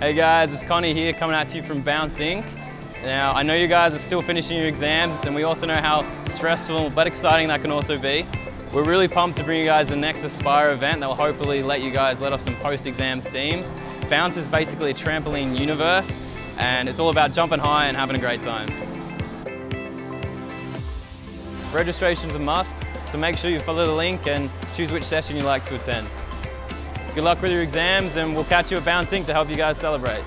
Hey guys, it's Connie here coming at you from Bounce Inc. Now, I know you guys are still finishing your exams and we also know how stressful but exciting that can also be. We're really pumped to bring you guys the next Aspire event that will hopefully let you guys let off some post-exam steam. Bounce is basically a trampoline universe and it's all about jumping high and having a great time. Registration's a must, so make sure you follow the link and choose which session you like to attend. Good luck with your exams and we'll catch you at Bounce Inc. to help you guys celebrate.